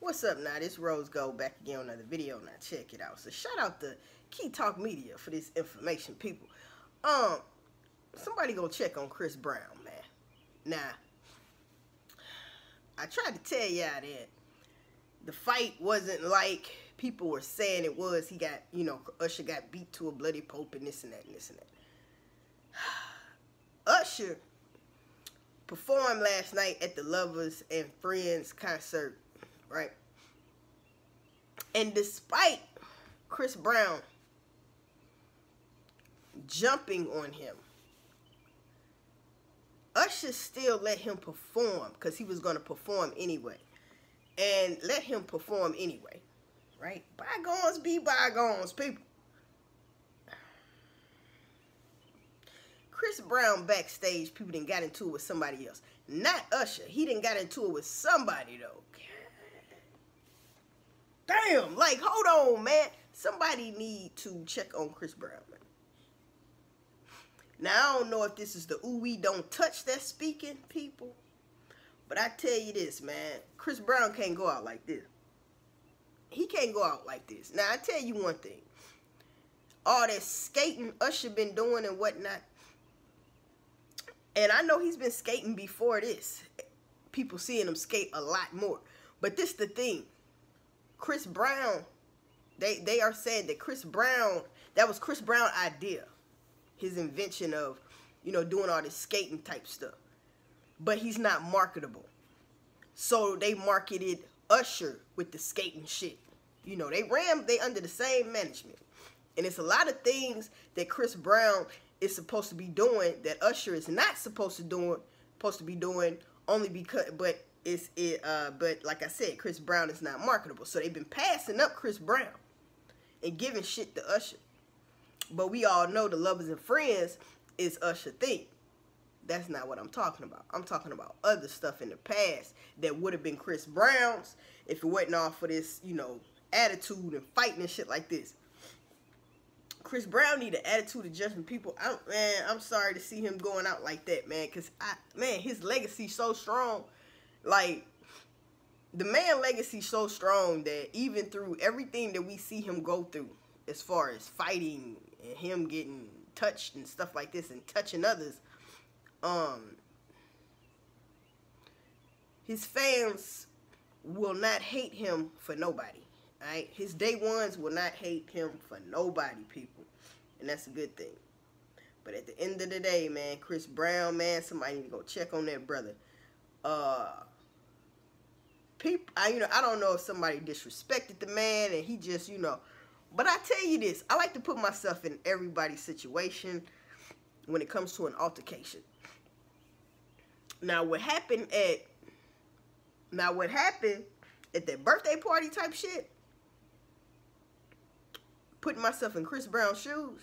What's up now? This Rose Gold back again on another video. Now check it out. So shout out to Key Talk Media for this information, people. Um, somebody go check on Chris Brown, man. Now, I tried to tell y'all that the fight wasn't like people were saying it was. He got, you know, Usher got beat to a bloody pope and this and that and this and that. Usher performed last night at the Lovers and Friends concert right? And despite Chris Brown jumping on him, Usher still let him perform because he was going to perform anyway. And let him perform anyway, right? Bygones be bygones, people. Chris Brown backstage, people didn't got into it with somebody else. Not Usher. He didn't got into it with somebody, though damn, like, hold on, man. Somebody need to check on Chris Brown, man. Now, I don't know if this is the ooh we don't touch that speaking, people. But I tell you this, man. Chris Brown can't go out like this. He can't go out like this. Now, I tell you one thing. All that skating Usher been doing and whatnot. And I know he's been skating before this. People seeing him skate a lot more. But this the thing. Chris Brown, they they are saying that Chris Brown, that was Chris Brown idea. His invention of, you know, doing all this skating type stuff. But he's not marketable. So they marketed Usher with the skating shit. You know, they ran they under the same management. And it's a lot of things that Chris Brown is supposed to be doing that Usher is not supposed to doing supposed to be doing only because but it's it uh but like I said, Chris Brown is not marketable. So they've been passing up Chris Brown and giving shit to Usher. But we all know the lovers and friends is Usher thing. That's not what I'm talking about. I'm talking about other stuff in the past that would have been Chris Brown's if it wasn't all for this, you know, attitude and fighting and shit like this. Chris Brown need an attitude adjustment. People, I'm, man, I'm sorry to see him going out like that, man. Cause I, man, his legacy so strong like the man legacy so strong that even through everything that we see him go through as far as fighting and him getting touched and stuff like this and touching others um his fans will not hate him for nobody right his day ones will not hate him for nobody people and that's a good thing. But at the end of the day man chris brown man somebody need to go check on that brother uh people, I, you know, I don't know if somebody disrespected the man and he just, you know, but I tell you this, I like to put myself in everybody's situation when it comes to an altercation. Now, what happened at, now what happened at that birthday party type shit, putting myself in Chris Brown's shoes,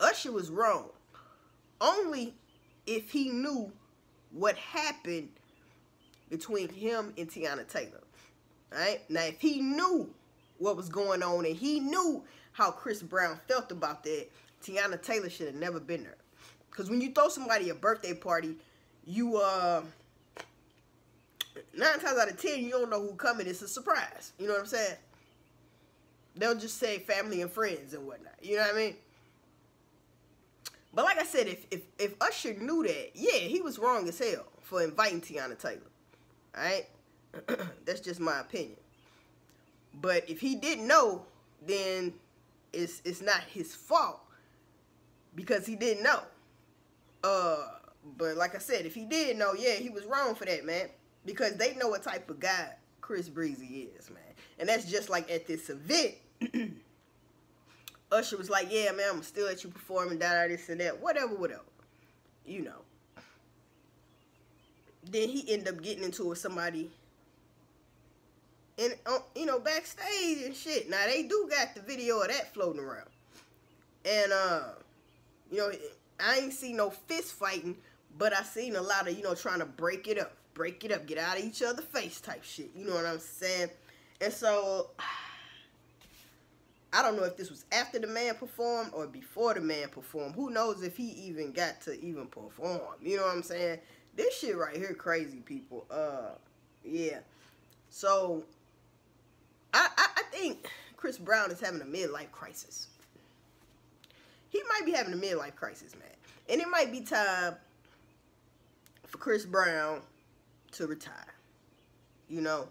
Usher was wrong. Only if he knew what happened between him and Teyana Taylor. Right Now, if he knew what was going on and he knew how Chris Brown felt about that, Teyana Taylor should have never been there. Because when you throw somebody a birthday party, you, uh, nine times out of ten, you don't know who coming. It's a surprise. You know what I'm saying? They'll just say family and friends and whatnot. You know what I mean? But like I said, if, if, if Usher knew that, yeah, he was wrong as hell for inviting Teyana Taylor. Alright? That's just my opinion. But if he didn't know, then it's it's not his fault because he didn't know. Uh, but like I said, if he did know, yeah, he was wrong for that, man. Because they know what type of guy Chris Breezy is, man. And that's just like at this event. Usher was like, yeah, man, I'm still at you performing, da da this and that, whatever, whatever. You know then he ended up getting into it with somebody and you know backstage and shit. Now they do got the video of that floating around, and uh, you know I ain't seen no fist fighting, but I seen a lot of you know trying to break it up, break it up, get out of each other's face type shit. You know what I'm saying? And so I don't know if this was after the man performed or before the man performed. Who knows if he even got to even perform? You know what I'm saying? This shit right here crazy, people. Uh, yeah. So, I, I, I think Chris Brown is having a midlife crisis. He might be having a midlife crisis, man. And it might be time for Chris Brown to retire. You know?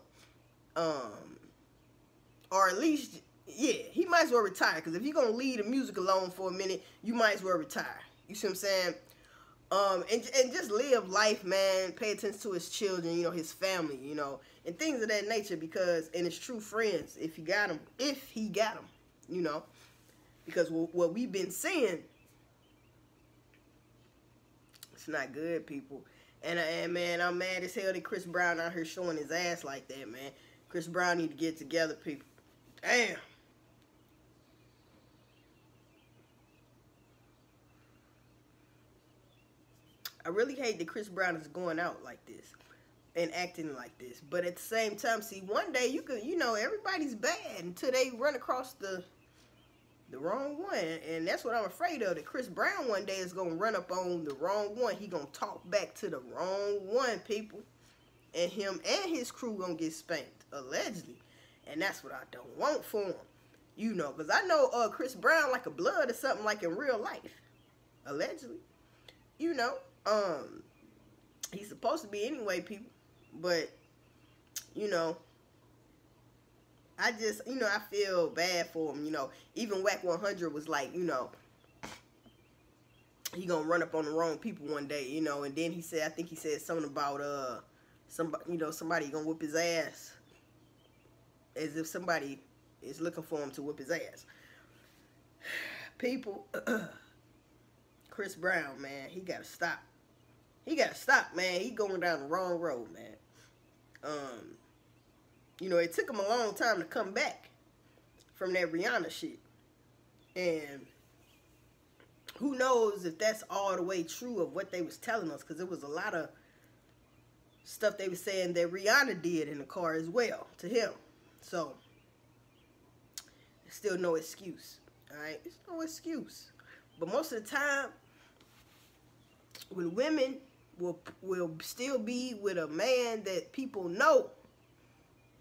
Um or at least yeah, he might as well retire. Because if you're going to leave the music alone for a minute, you might as well retire. You see what I'm saying? Um, and, and just live life, man. Pay attention to his children, you know, his family, you know, and things of that nature. Because, and his true friends, if he got them, if he got them, you know. Because what we've been seeing, it's not good, people. And, and man, I'm mad as hell that Chris Brown out here showing his ass like that, man. Chris Brown need to get together, people. Damn. I really hate that Chris Brown is going out like this and acting like this. But at the same time, see, one day you could, you know, everybody's bad until they run across the the wrong one. And that's what I'm afraid of. That Chris Brown one day is going to run up on the wrong one. He going to talk back to the wrong one, people. And him and his crew to get spanked, allegedly. And that's what I don't want for him. You know, because I know uh, Chris Brown like a blood or something like in real life. Allegedly. You know, um, he's supposed to be anyway, people. But, you know, I just, you know, I feel bad for him. You know, even Wack 100 was like, you know, he gonna run up on the wrong people one day, you know. And then he said, I think he said something about uh, somebody, you know, somebody gonna whip his ass, as if somebody is looking for him to whip his ass. People, Chris Brown, man, he gotta stop. He gotta stop, man. He going down the wrong road, man. Um, you know, it took him a long time to come back from that Rihanna shit. And who knows if that's all the way true of what they was telling us, because it was a lot of stuff they were saying that Rihanna did in the car as well to him. So, still no excuse. Alright? It's no excuse. But most of the time, when women will will still be with a man that people know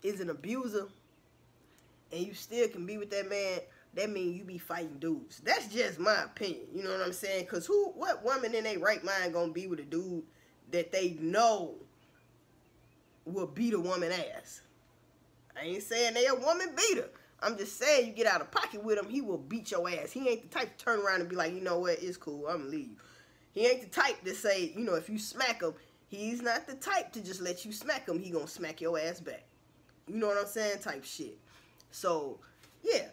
is an abuser. And you still can be with that man that means you be fighting dudes. That's just my opinion you know what i'm saying? Because who what woman in their right mind gonna be with a dude that they know will beat a woman ass? I ain't saying they a woman beater. I'm just saying you get out of pocket with him he will beat your ass. He ain't the type to turn around and be like you know what? It's cool. I'm gonna leave he ain't the type to say, you know, if you smack him, he's not the type to just let you smack him. He gonna smack your ass back. You know what I'm saying? Type shit. So, yeah.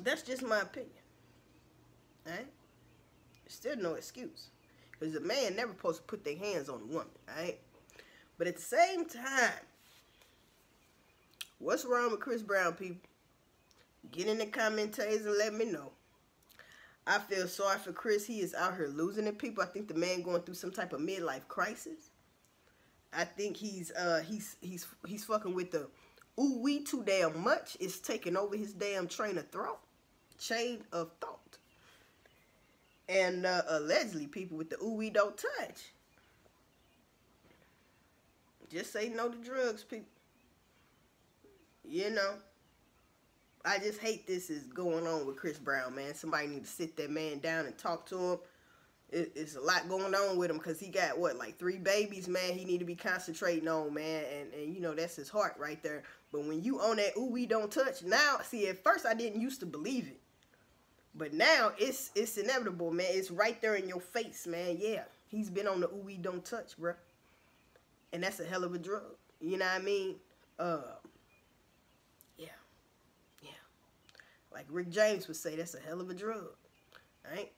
That's just my opinion. Alright? Still no excuse. Because a man never supposed to put their hands on a woman. Alright? But at the same time, what's wrong with Chris Brown, people? Get in the commentaries and let me know. I feel sorry for Chris. He is out here losing it, people. I think the man going through some type of midlife crisis. I think he's uh he's he's he's fucking with the ooh we too damn much. It's taking over his damn train of thought, chain of thought. And uh, allegedly, people with the ooh we don't touch. Just say no to drugs, people. You know. I just hate this is going on with Chris Brown, man. Somebody need to sit that man down and talk to him. It, it's a lot going on with him because he got, what, like three babies, man, he need to be concentrating on, man. And, and, you know, that's his heart right there. But when you on that, ooh, we don't touch, now, see, at first I didn't used to believe it. But now it's it's inevitable, man. It's right there in your face, man. Yeah, he's been on the ooh, we don't touch, bro. And that's a hell of a drug. You know what I mean? Uh, Like Rick James would say, that's a hell of a drug. Right?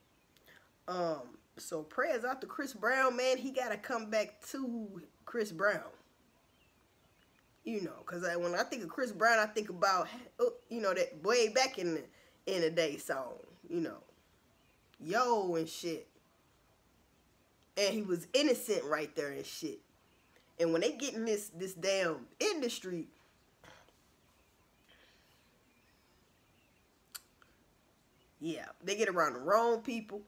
Um, so prayers out to Chris Brown, man. He got to come back to Chris Brown. You know, because I, when I think of Chris Brown, I think about, oh, you know, that way back in the, in the day song. You know, yo and shit. And he was innocent right there and shit. And when they get in this, this damn industry, yeah, they get around the wrong people,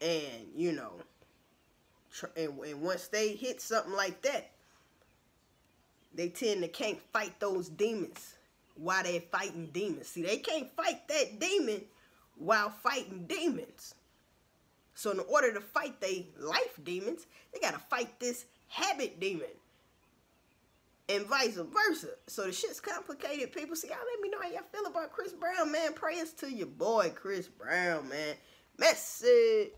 and you know, and, and once they hit something like that, they tend to can't fight those demons while they're fighting demons. See, they can't fight that demon while fighting demons. So in order to fight they life demons, they gotta fight this habit demon. And vice versa. So the shit's complicated. People see, y'all let me know how y'all feel about Chris Brown, man. Prayers to your boy, Chris Brown, man. Message.